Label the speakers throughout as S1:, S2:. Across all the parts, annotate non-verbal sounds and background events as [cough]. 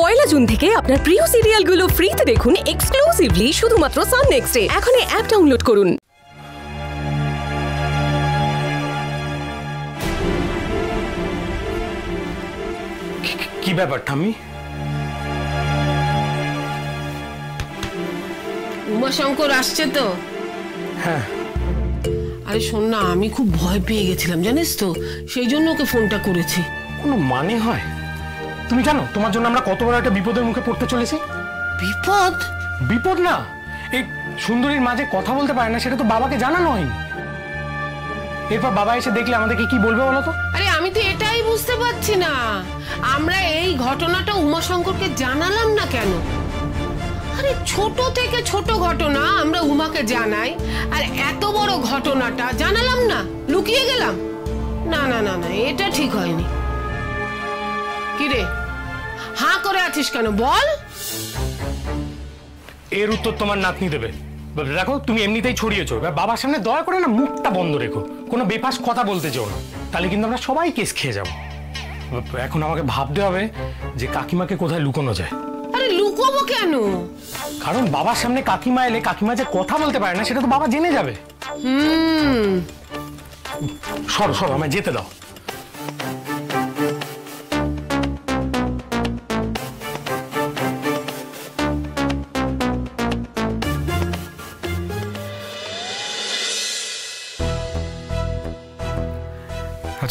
S1: পয়লা June থেকে আপনার প্রিয় সিরিয়ালগুলো ফ্রিতে দেখুন এক্সক্লুসিভলি শুধুমাত্র সান নেক্সটে এখনই অ্যাপ ডাউনলোড করুন।
S2: কি- ব্যাপার ঠাম্মি?
S3: উমাশঙ্কর আসছে তো।
S2: হ্যাঁ।
S3: আরে শোন না আমি খুব ভয় পেয়ে গেছিলাম জানিস তো? সেই জন্য ওকে ফোনটা করেছি।
S2: কোনো মানে হয়? তুমি জানো তোমার জন্য আমরা কত বড় একটা বিপদের মুখে পড়তে চলেছি?
S3: বিপদ?
S2: বিপদ না। এই সুন্দরীর মাঝে কথা বলতে পারে না সেটা তো বাবাকে জানানো হয়নি। এরপর বাবা এসে দেখলে আমাদেরকে কি বলবে বলো তো?
S3: আরে আমি তো এটাই বুঝতে পারছি না। আমরা এই ঘটনাটা উমাশঙ্করকে জানালাম না কেন? আরে ছোট থেকে ছোট ঘটনা আমরা উমাকে জানাই আর এত বড় ঘটনাটা জানালাম না লুকিয়ে গেলাম। না না না না এটা ঠিক হয়নি। কিরে? হাঁ করে আছিস কেন? বল।
S2: এর উত্তর তোমার নাতনি দেবে। দেখো তুমি এমনিতেই ছড়িয়েছো। এবার বাবার সামনে দয়া করে না মুখটা বন্ধ রেখো। কোনো বেফাস কথা বলতে চাও না। তাহলে কিন্তু আমরা সবাই কেস খেয়ে যাব। এখন আমাকে ভাবতে হবে যে কাকিমাকে কোথায় লুকোনো যায়।
S3: আরে লুকোবো কেন?
S2: কারণ বাবার সামনে কাকিমা এলে কাকিমা যে কথা বলতে পারে না সেটা তো বাবা জেনে যাবে।
S3: হুম।
S2: সরো সরো আমায় যেতে দাও।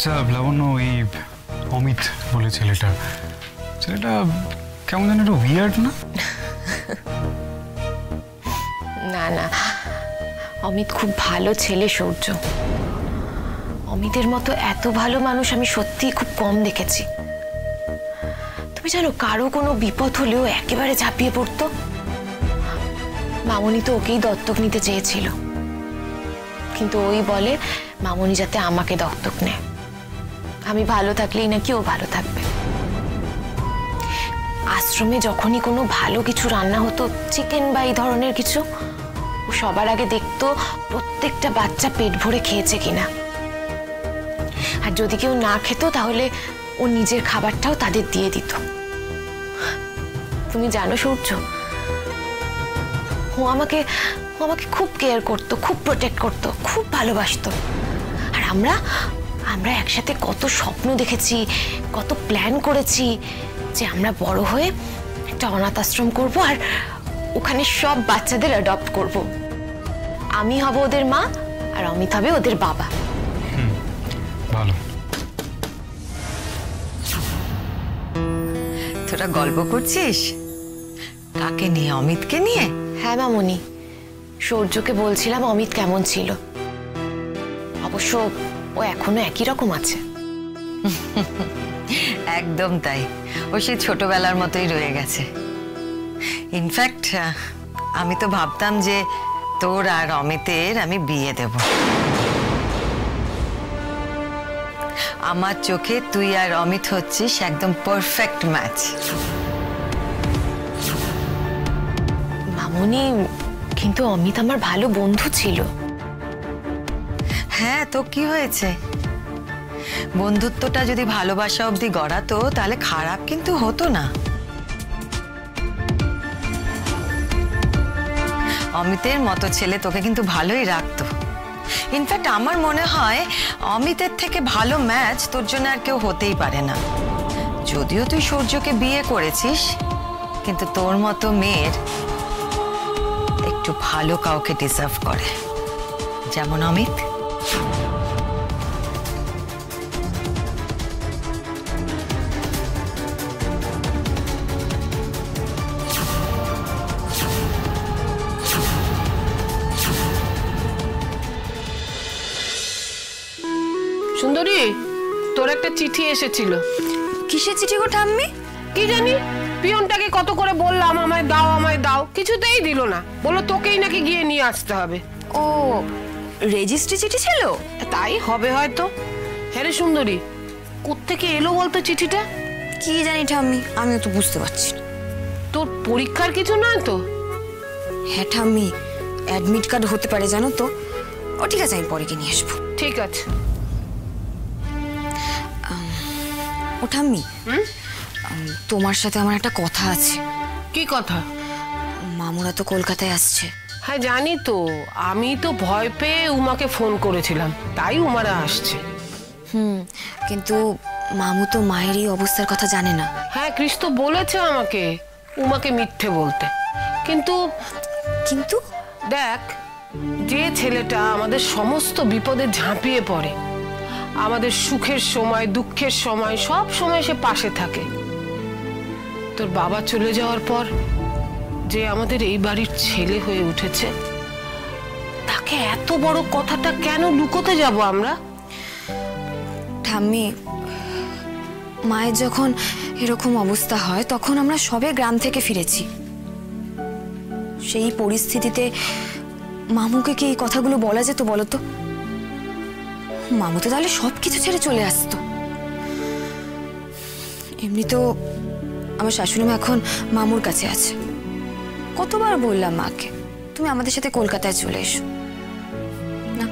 S4: আচ্ছা লাবণ্য ওই অমিত বলে ছেলেটা। ছেলেটা কেমন যেন একটু উইয়ার্ড না?
S5: না না। অমিত খুব ভালো ছেলে, সৌর্য। অমিতের মতো এত ভালো মানুষ আমি সত্যিই খুব কম দেখেছি। তুমি জানো, কারও কোনো বিপদ হলেও একেবারে ঝাঁপিয়ে পড়তো। মামনি তো ওকেই দত্তক নিতে চেয়েছিল। কিন্তু ওই বলে, মামনি যাতে আমাকে দত্তক নেয়। আমি ভালো থাকলেই নাকি ও ভালো থাকবে। আশ্রমে যখনই কোনো ভালো কিছু রান্না হতো চিকেন বা এই ধরনের কিছু, ও সবার আগে দেখতো প্রত্যেকটা বাচ্চা পেট ভরে খেয়েছে কিনা। আর যদি কেউ না খেত, তাহলে ও নিজের খাবারটাও তাদের দিয়ে দিত। তুমি জানো সূর্য, ও আমাকে ও আমাকে খুব কেয়ার করতো, খুব প্রোটেক্ট করতো, খুব ভালোবাসতো। আর আমরা আমরা একসাথে কত স্বপ্ন দেখেছি কত প্ল্যান করেছি যে আমরা বড় হয়ে একটা অনাথ আশ্রম করব আর ওখানে সব বাচ্চাদের অ্যাডপ্ট করব। আমি হব ওদের মা আর অমিত হবে ওদের বাবা।
S4: ভালো।
S6: তোরা গল্প করছিস? কাকে নিয়ে অমিতকে নিয়ে?
S5: হ্যাঁ মামনি সূর্যকে বলছিলাম অমিত কেমন ছিল। অবশ্য ও এখনও একই রকম আছে।
S6: একদম তাই। ও সেই ছোটবেলার মতোই রয়ে গেছে। ইনফ্যাক্ট আমি তো ভাবতাম যে তোর আর অমিতের আমি বিয়ে দেব। আমার চোখে তুই আর অমিত হচ্ছিস একদম পারফেক্ট ম্যাচ
S5: মামুনি কিন্তু অমিত আমার ভালো বন্ধু ছিল।
S6: তো কি হয়েছে? বন্ধুত্বটা যদি ভালোবাসা অবধি গড়াতো, তাহলে খারাপ কিন্তু হতো না। অমিতের মতো ছেলে তোকে কিন্তু ভালোই রাখতো। ইনফ্যাক্ট আমার মনে হয় অমিতের থেকে ভালো ম্যাচ তোর জন্য আর কেউ হতেই পারে না। যদিও তুই সূর্যকে বিয়ে করেছিস, কিন্তু তোর মতো মেয়ের একটু ভালো কাউকে ডিজার্ভ করে। যেমন অমিত।
S3: এসেছিল।
S7: কিসের চিঠি গো ঠাম্মি?
S3: কি জানি? পিয়নটাকে কত করে বললাম আমায় দাও আমায় দাও। কিছুতেই দিল না। বলল তোকেই নাকি গিয়ে নিয়ে আসতে হবে।
S7: ও রেজিস্ট্রি চিঠি ছিল?
S3: তাই হবে হয়তো। হ্যাঁ সুন্দরী কোত্থেকে এলো বলতো চিঠিটা?
S7: কি জানি ঠাম্মি আমিও তো বুঝতে পারছি না।
S3: তোর পরীক্ষার কিছু নয় তো?
S7: হ্যাঁ ঠাম্মি অ্যাডমিট কার্ড হতে পারে জানো তো? ও ঠিক আছে আমি পরে গিয়ে নিয়ে আসব।
S3: ঠিক আছে।
S7: ও ঠাম্মি? তোমার সাথে আমার একটা কথা আছে।
S3: কি কথা?
S7: মামুরা তো কলকাতায় আসছে।
S3: হ্যাঁ জানি তো। আমি তো ভয় পেয়ে উমাকে ফোন করেছিলাম। তাই উমারা আসছে।
S7: হুম কিন্তু মামু তো মায়ের এই অবস্থার কথা জানে না।
S3: হ্যাঁ কৃষ তো বলেছে আমাকে উমাকে মিথ্যে বলতে। কিন্তু
S7: কিন্তু?
S3: দেখ যে ছেলেটা আমাদের সমস্ত বিপদে ঝাঁপিয়ে পড়ে আমাদের সুখের সময়, দুঃখের সময়, সব সময় সে পাশে থাকে। তোর বাবা চলে যাওয়ার পর যে আমাদের এই বাড়ির ছেলে হয়ে উঠেছে, তাকে এত বড় কথাটা কেন লুকোতে যাব আমরা?
S7: ঠাম্মি, মায়ের যখন এরকম অবস্থা হয়, তখন আমরা সবে গ্রাম থেকে ফিরেছি। সেই পরিস্থিতিতে মামুকে কি এই কথাগুলো বলা যেত বলো তো মামু তো তাহলে সব কিছু ছেড়ে চলে আসতো। এমনি তো আমার শাশুড়ি মা এখন মামুর কাছে আছে। কতবার বললাম মাকে, তুমি আমাদের সাথে কলকাতায় চলে এসো। না,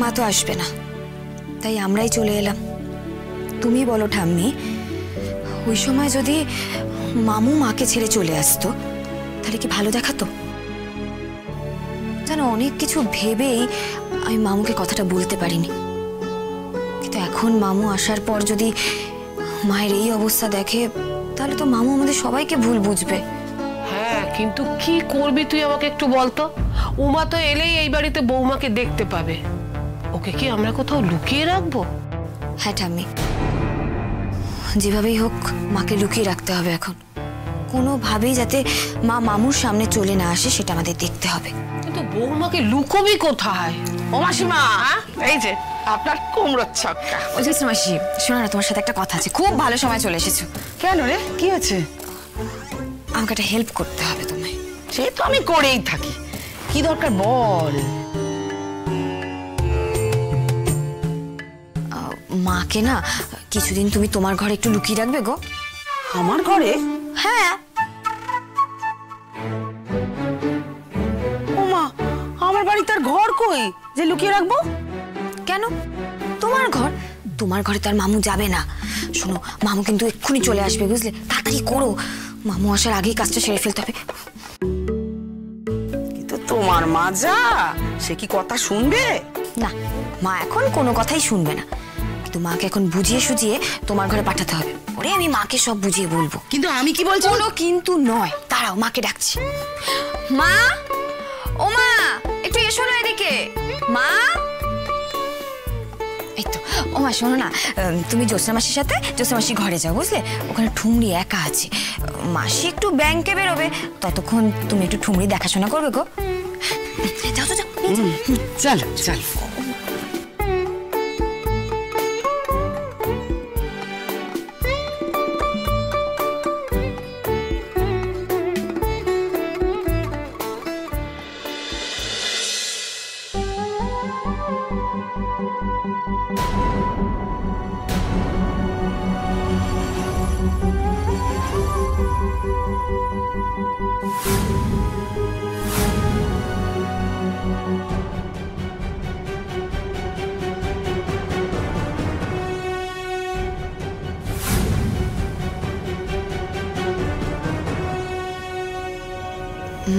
S7: মা তো আসবে না, তাই আমরাই চলে এলাম। তুমি বলো ঠাম্মি, ওই সময় যদি মামু মাকে ছেড়ে চলে আসতো, তাহলে কি ভালো দেখাতো? জানো অনেক কিছু ভেবেই আমি মামুকে কথাটা বলতে পারিনি। কিন্তু এখন মামু আসার পর যদি মায়ের এই অবস্থা দেখে তাহলে তো মামু আমাদের সবাইকে ভুল বুঝবে।
S3: হ্যাঁ কিন্তু কি করবি তুই আমাকে একটু বলতো উমা তো এলেই এই বাড়িতে বৌমাকে দেখতে পাবে। ওকে কি আমরা কোথাও লুকিয়ে রাখব?
S7: হ্যাঁ ঠাম্মি। যেভাবেই হোক মাকে লুকিয়ে রাখতে হবে এখন। কোনোভাবেই যাতে মা মামুর সামনে চলে না আসে সেটা আমাদের দেখতে হবে।
S3: কিন্তু বৌমাকে লুকোবি কোথায়?
S8: ও মাসিমা। এই যে আপনার কুমড়োর ছক্কা।
S7: ওই যে মাসি শোনো না তোমার সাথে একটা কথা আছে। খুব ভালো সময় চলে এসেছ।
S8: কেন রে? কি হয়েছে?
S7: আমাকে একটা হেল্প করতে হবে তোমায়।
S8: সে তো আমি করেই থাকি। কি দরকার বল?
S7: মাকে না কিছুদিন তুমি তোমার ঘরে একটু লুকিয়ে রাখবে গো।
S8: আমার ঘরে?
S7: হ্যাঁ।
S8: কই যে লুকিয়ে রাখব?
S7: কেন? তোমার ঘর? তোমার ঘরে তার মামু যাবে না। শোনো মামু কিন্তু এক্ষুনি চলে আসবে বুঝলে? তাড়াতাড়ি করো। মামু আসার আগেই কাজটা সেরে ফেলতে হবে।
S8: কিন্তু তোমার মা যা সে কি কথা শুনবে?
S7: না মা এখন কোনো কথাই শুনবে না। কিন্তু মাকে এখন বুঝিয়ে সুঝিয়ে তোমার ঘরে পাঠাতে হবে। ওরে আমি মাকে সব বুঝিয়ে বলব।
S8: কিন্তু আমি কি বলছি
S7: কোনো কিন্তু নয়। দাঁড়াও মাকে ডাকছি। মা! মা? এই তো ও মা শোনো না তুমি জ্যোৎস্না মাসির সাথে জ্যোৎস্না মাসি ঘরে যাও বুঝলে? ওখানে ঠুমরি একা আছে। মাসি একটু ব্যাংকে বেরোবে ততক্ষণ তুমি একটু ঠুমরি দেখাশোনা করবে গো। যাও যাও।
S8: চল চল।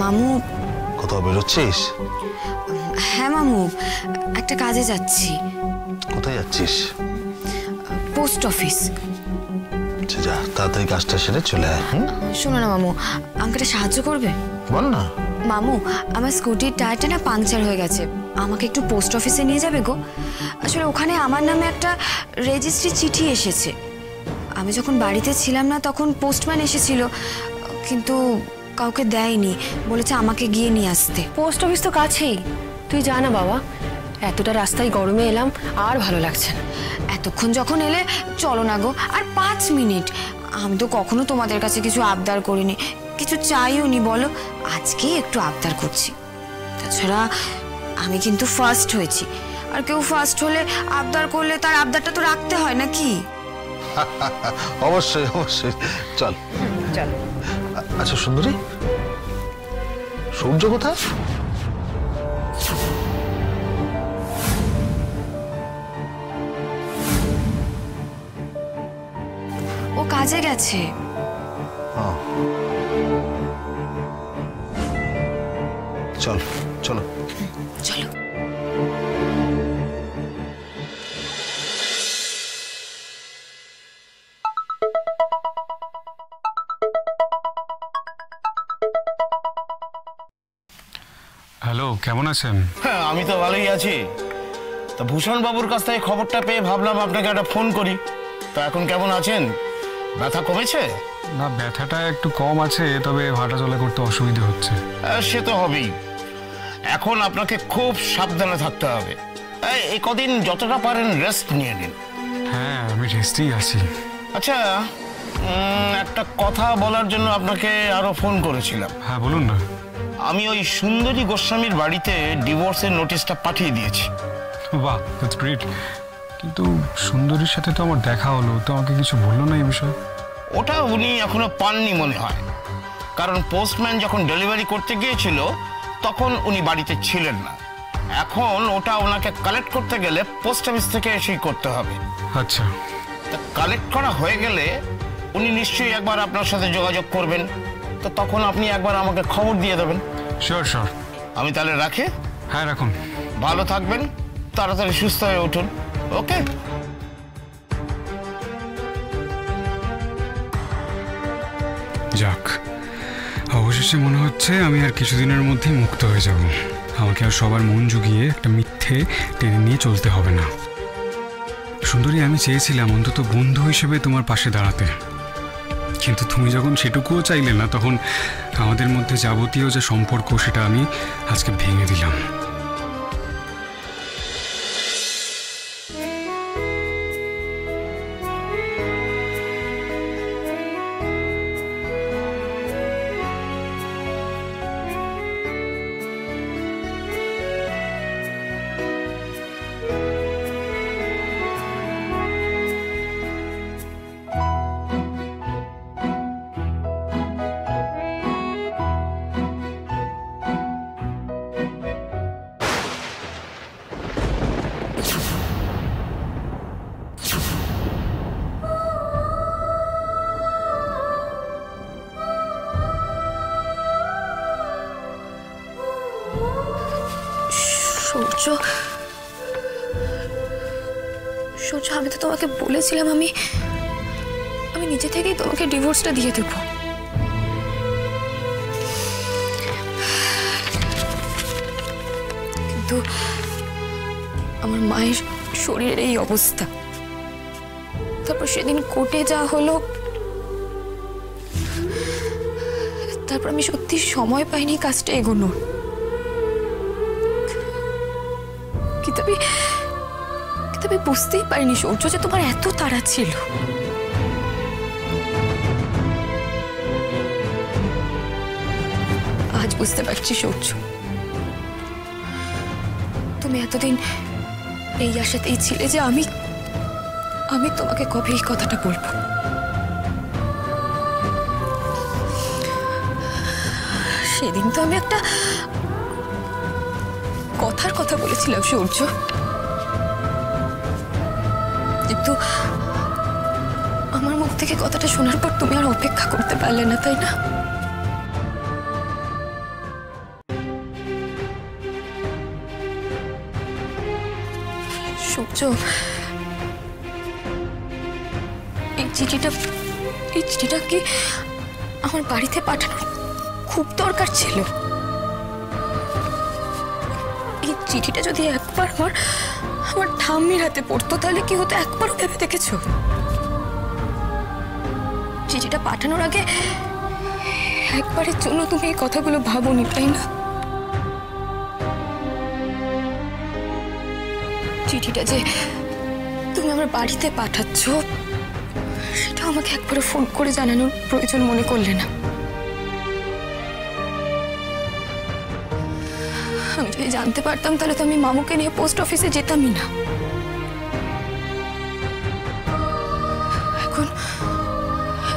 S7: মামু?
S9: কোথাও বেরোচ্ছিস?
S7: হ্যাঁ মামু। একটা কাজে যাচ্ছি।
S9: কোথায় যাচ্ছিস?
S7: Post office.
S9: আচ্ছা যা তাড়াতাড়ি কাজটা সেরে চলে আয়?
S7: শোনো না মামু। আমাকে একটা সাহায্য করবে?
S9: বল না।
S7: মামু আমার স্কুটির টায়ারটা না পাংচার হয়ে গেছে। আমাকে একটু পোস্ট অফিসে নিয়ে যাবে গো। আসলে ওখানে আমার নামে একটা রেজিস্ট্রি চিঠি এসেছে। আমি যখন বাড়িতে ছিলাম না তখন পোস্টম্যান এসেছিল। কিন্তু কাউকে দেয়নি বলেছে আমাকে গিয়ে নিয়ে আসতে।
S1: পোস্ট অফিস তো কাছেই। তুই জানা বাবা এতটা রাস্তায় গরমে এলাম আর ভালো লাগছে না।
S7: এতক্ষণ যখন এলে চলো না গো আর পাঁচ মিনিট। আমি তো কখনো তোমাদের কাছে কিছু আবদার করিনি কিছু চাইও নি বলো। আজকেই একটু আবদার করছি। তাছাড়া আমি কিন্তু ফার্স্ট হয়েছি। আর কেউ ফার্স্ট হলে আবদার করলে তার আবদারটা তো রাখতে হয় নাকি? [laughs]
S9: অবশ্যই অবশ্যই। চল।
S8: চল।
S9: আচ্ছা সুন্দরী। সূর্য কোথায়?
S7: ও কাজে গেছে।
S9: চল চলো।
S7: চলো।
S4: কেমন আছেন?
S10: হ্যাঁ আমি তো ভালোই আছি। তা ভূষণ বাবুর কাছ থেকে খবরটা পেয়ে ভাবলাম আপনাকে একটা ফোন করি। তা এখন কেমন আছেন? ব্যথা কমেছে?
S4: না ব্যথাটা একটু কম আছে তবে হাঁটা চলা করতে অসুবিধা হচ্ছে।
S10: সে তো হবেই। এখন আপনাকে খুব সাবধানে থাকতে হবে। এই কদিন যতটা পারেন রেস্ট নিয়ে নিন।
S4: হ্যাঁ আমি রেস্টেই আছি।
S10: আচ্ছা একটা কথা বলার জন্য আপনাকে আরও ফোন করেছিলাম।
S4: হ্যাঁ বলুন না।
S10: আমি ওই সুন্দরী গোস্বামীর বাড়িতে ডিভোর্সের নোটিশটা পাঠিয়ে দিয়েছি।
S4: বাহ দ্যাটস গ্রেট কিন্তু সুন্দরীর সাথে তো আমার দেখা হলো তো আমাকে কিছু বলল না এই বিষয়ে?
S10: ওটা উনি এখনও পাননি মনে হয়। কারণ পোস্টম্যান যখন ডেলিভারি করতে গিয়েছিল তখন উনি বাড়িতে ছিলেন না। এখন ওটা ওনাকে কালেক্ট করতে গেলে পোস্ট অফিস থেকে এসেই করতে হবে।
S4: আচ্ছা।
S10: তা কালেক্ট করা হয়ে গেলে উনি নিশ্চয়ই একবার আপনার সাথে যোগাযোগ করবেন। তো তখন আপনি একবার আমাকে খবর দিয়ে দেবেন।
S4: শিওর শিওর
S10: আমি তাহলে রাখি?
S4: হ্যাঁ রাখুন।
S10: ভালো থাকবেন তাড়াতাড়ি সুস্থ হয়ে উঠুন ওকে?
S4: যাক অবশেষে মনে হচ্ছে আমি আর কিছুদিনের মধ্যেই মুক্ত হয়ে যাব। আমাকে আর সবার মন জুগিয়ে একটা মিথ্যে টেনে নিয়ে চলতে হবে না। সুন্দরী আমি চেয়েছিলাম অন্তত বন্ধু হিসেবে তোমার পাশে দাঁড়াতে। কিন্তু তুমি যখন সেটুকুও চাইলে না, তখন আমাদের মধ্যে যাবতীয় যে সম্পর্ক, সেটা আমি আজকে ভেঙে দিলাম।
S7: সূর্য সূর্য আমি তো তোমাকে বলেছিলাম আমি আমি নিজে থেকেই তোমাকে ডিভোর্সটা দিয়ে দেবো। কিন্তু আমার মায়ের শরীরের এই অবস্থা। তারপর সেদিন কোর্টে যা হলো, তারপর আমি সত্যি সময় পাইনি কাজটা এগোনোর। বুঝতেই পারিনি সৌর্য যে তোমার এত তাড়া ছিল। আজ বুঝতে পারছি সৌর্য। তুমি এতদিন এই আশাতেই ছিলে যে আমি আমি তোমাকে কবে এই কথাটা বলব? সেদিন তো আমি একটা কথার কথা বলেছিলাম সূর্য। কিন্তু আমার মুখ থেকে কথাটা শোনার পর তুমি আর অপেক্ষা করতে পারলে না, তাই না? সূর্য, এই চিঠিটা এই চিঠিটা কি আমার বাড়িতে পাঠানোর খুব দরকার ছিল? এই চিঠিটা যদি একবার আমার আমার ঠাম্মির হাতে পড়তো, তাহলে কি হতো? একবারও ভেবে দেখেছ? চিঠিটা পাঠানোর আগে একবারের জন্য তুমি এই কথাগুলো ভাবোনি, তাই না? চিঠিটা যে তুমি আমার বাড়িতে পাঠাচ্ছ, সেটা আমাকে একবারে ফোন করে জানানোর প্রয়োজন মনে করলে না। আমি যদি জানতে পারতাম, তাহলে তো আমি মামুকে নিয়ে পোস্ট অফিসে যেতামই না। এখন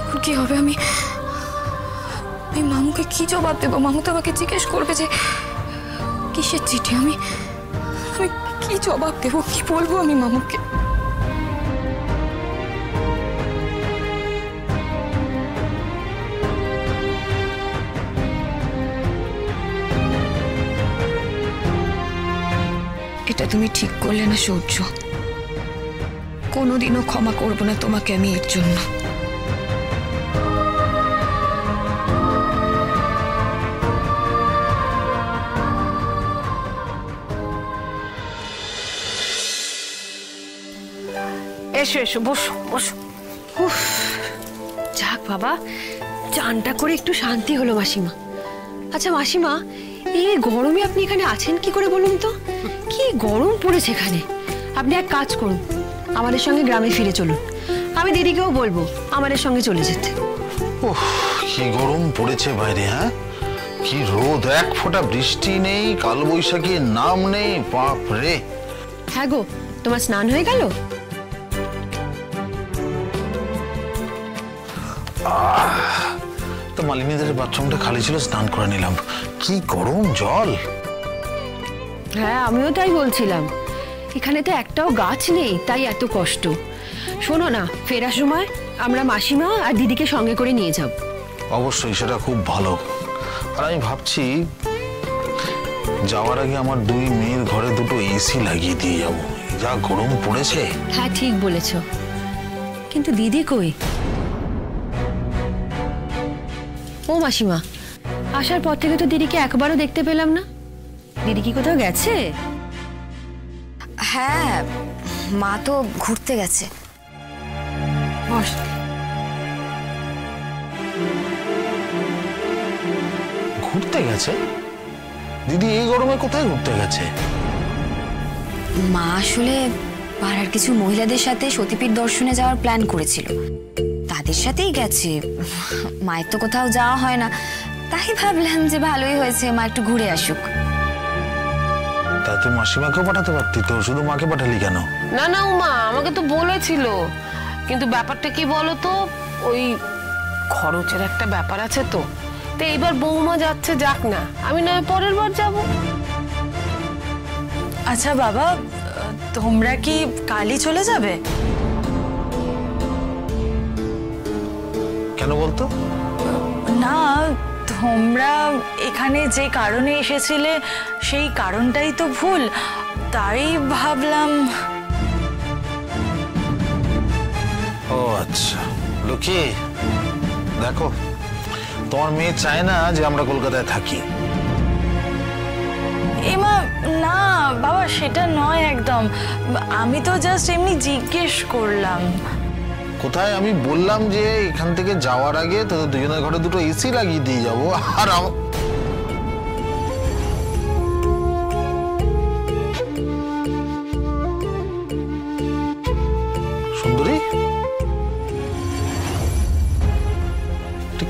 S7: এখন কি হবে? আমি আমি মামুকে কি জবাব দেবো? মামু তো আমাকে জিজ্ঞেস করবে যে, কিসের চিঠি? আমি আমি কি জবাব দেবো? কি বলব আমি মামুকে? তুমি ঠিক করলে না সূর্য। কোনোদিনও ক্ষমা করব না তোমাকে আমি এর জন্য।
S8: এসো এসো, বসো বসো।
S1: যাক বাবা, চানটা করে একটু শান্তি হলো মাসিমা। আচ্ছা মাসিমা, এই গরমে আপনি এখানে আছেন কি করে বলুন তো? গরম পড়েছে এখানে। আপনি এক কাজ করুন আমাদের সঙ্গে গ্রামে ফিরে চলুন। আমি দিদিকেও বলব আমাদের সঙ্গে চলে যেতে।
S9: উফ কি গরম পড়েছে বাইরে হ্যাঁ? কি রোদ এক ফোঁটা বৃষ্টি নেই কালবৈশাখীর নাম নেই বাপ রে।
S1: হ্যাঁ গো তোমার স্নান হয়ে গেল?
S9: তো মালিনীদের বাথরুমটা খালি ছিল স্নান করে নিলাম। কি গরম জল।
S1: হ্যাঁ আমিও তাই বলছিলাম। এখানে তো একটাও গাছ নেই তাই এত কষ্ট। শোনো না ফেরার সময় আমরা মাসিমা আর দিদিকে সঙ্গে করে নিয়ে যাব।
S9: অবশ্যই সেটা খুব ভালো। আর আমি ভাবছি যাওয়ার আগে আমার দুই মেয়ের ঘরে দুটো এসি লাগিয়ে দিয়ে যাব। যা গরম পড়েছে।
S1: হ্যাঁ ঠিক বলেছ। কিন্তু দিদি কই? ও মাসিমা আসার পর থেকে তো দিদিকে একবারও দেখতে পেলাম না। দিদি কি কোথাও গেছে?
S7: হ্যাঁ মা তো ঘুরতে গেছে।
S1: বস।
S9: ঘুরতে গেছে? দিদি এই গরমে কোথায় ঘুরতে গেছে?
S7: মা আসলে পাড়ার কিছু মহিলাদের সাথে সতীপীঠ দর্শনে যাওয়ার প্ল্যান করেছিল। তাদের সাথেই গেছে। মায়ের তো কোথাও যাওয়া হয় না। তাই ভাবলাম যে ভালোই হয়েছে মা একটু ঘুরে আসুক।
S9: তুই মাসিমাকেও পাঠাতে পারতি তো শুধু মাকে পাঠালি কেন?
S3: না না উমা আমাকে তো বলেছিল। কিন্তু ব্যাপারটা কি বলো তো ওই খরচের একটা ব্যাপার আছে তো। তো এইবার বৌমা যাচ্ছে যাক না। আমি না হয় পরের বার যাব।
S11: আচ্ছা বাবা তোমরা কি কালই চলে যাবে?
S9: কেন বলতো?
S11: না তোমরা এখানে যে কারণে এসেছিলে সেই কারণটাই তো ভুল। তাই ভাবলাম
S9: ও আচ্ছা। লক্ষ্মী দেখো তোমার মেয়ে চায় না যে আমরা কলকাতায় থাকি।
S11: এমা না বাবা সেটা নয় একদম। আমি তো জাস্ট এমনি জিজ্ঞেস করলাম।
S9: কোথায়? আমি বললাম যে এখান থেকে যাওয়ার আগে তোদের দুজনের ঘরে দুটো এসি লাগিয়ে দিয়ে যাব। আর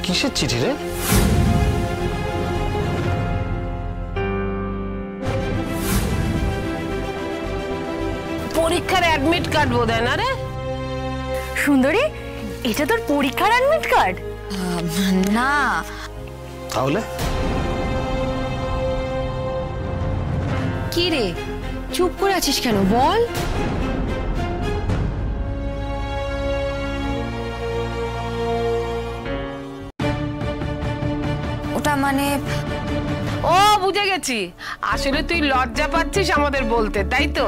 S9: কিসের চিঠি রে?
S3: পরীক্ষার অ্যাডমিট কার্ড বোধ হয় না রে?
S11: সুন্দরী? এটা তোর পরীক্ষার অ্যাডমিট কার্ড
S7: না।
S9: তাহলে?
S1: কি রে? চুপ করে আছিস কেন? বল।
S7: ওটা মানে
S3: ও বুঝে গেছি। আসলে তুই লজ্জা পাচ্ছিস আমাদের বলতে তাই তো?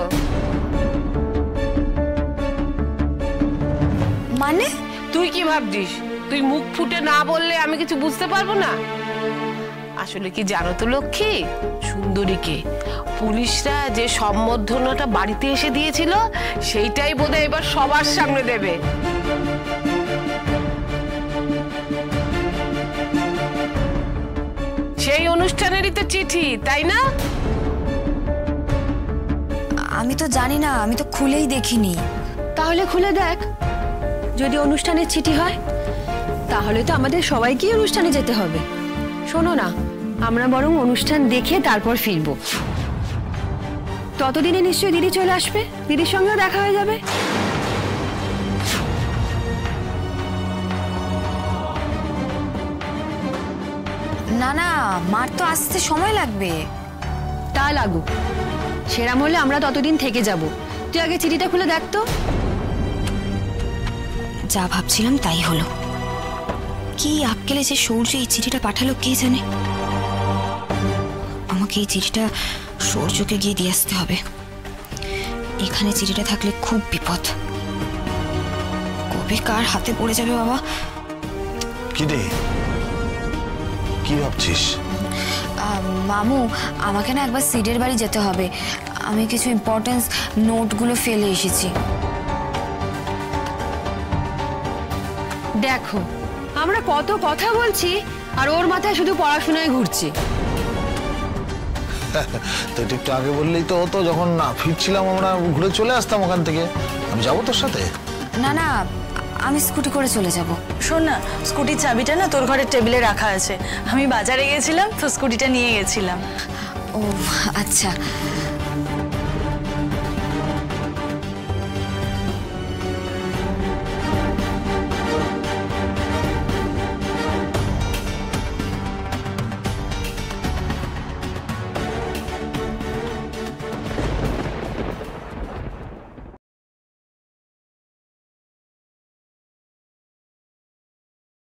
S7: মানে?
S3: তুই কি ভাবছিস? তুই মুখ ফুটে না বললে আমি কিছু বুঝতে পারব না? আসলে কি জানো তো লক্ষ্মী? সুন্দরীকে। পুলিশরা যে সম্বর্ধনাটা বাড়িতে এসে দিয়েছিল সেইটাই বোধহয় এবার সবার সামনে দেবে। সেই অনুষ্ঠানেরই তো চিঠি তাই না?
S7: আমি তো জানি না আমি তো খুলেই দেখিনি।
S1: তাহলে খুলে দেখ। যদি অনুষ্ঠানের চিঠি হয় তাহলে তো আমাদের সবাইকেই অনুষ্ঠানে যেতে হবে। শোনো না আমরা বরং অনুষ্ঠান দেখে তারপর ফিরবো। ততদিনে নিশ্চয়ই দিদি চলে আসবে দিদির সঙ্গেও দেখা হয়ে যাবে।
S7: না না মার তো আসতে সময় লাগবে।
S1: তা লাগুক। সেরাম হলে আমরা ততদিন থেকে যাব। তুই আগে চিঠিটা খুলে দেখ তো।
S7: যা ভাবছিলাম তাই হলো। কি আক্কেলে যে সূর্য এই চিঠিটা পাঠালো কে জানে? আমাকে এই চিঠিটা সূর্যকে গিয়ে দিয়ে আসতে হবে। এখানে চিঠিটা থাকলে খুব বিপদ। কবে কার হাতে পড়ে যাবে বাবা?
S9: কি রে? কি ভাবছিস?
S7: মামু আমাকে না একবার সিডের বাড়ি যেতে হবে। আমি কিছু ইম্পর্টেন্স নোটগুলো ফেলে এসেছি।
S1: দেখো আমরা কত কথা বলছি আর ওর মাথায় শুধু পড়াশোনায় ঘুরছে। [laughs]
S9: তো একটু আগে বললেই তো হতো যখন না ফিরছিলাম আমরা ঘুরে চলে আসতাম ওখান থেকে। আমি যাব তোর সাথে?
S7: না না আমি স্কুটি করে চলে যাব।
S11: শোন না স্কুটির চাবিটা না তোর ঘরের টেবিলে রাখা আছে। আমি বাজারে গেছিলাম তো স্কুটিটা নিয়ে গেছিলাম।
S7: ও আচ্ছা।